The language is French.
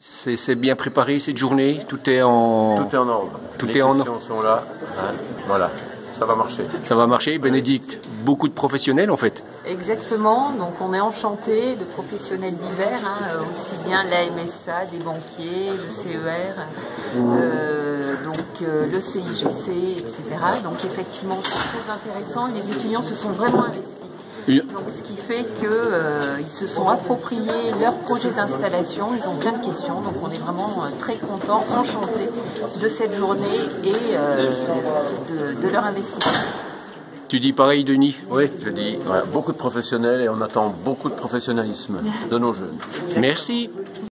C'est bien préparé cette journée? Tout est en... Tout est en ordre. Tout Les est en questions sont là. hein. Voilà, ça va marcher. Ça va marcher Bénédicte, beaucoup de professionnels en fait. Exactement, donc on est enchanté de professionnels divers, hein, aussi bien la MSA, des banquiers, le CER, euh, donc euh, le CIGC, etc. Donc effectivement c'est très intéressant, les étudiants se sont vraiment investis. Donc, ce qui fait qu'ils se sont appropriés leur projet d'installation, ils ont plein de questions, donc on est vraiment euh, très contents, enchantés de cette journée et euh, de, de leur investissement. Tu dis pareil Denis Oui, je dis, voilà, beaucoup de professionnels et on attend beaucoup de professionnalisme de nos jeunes. Merci.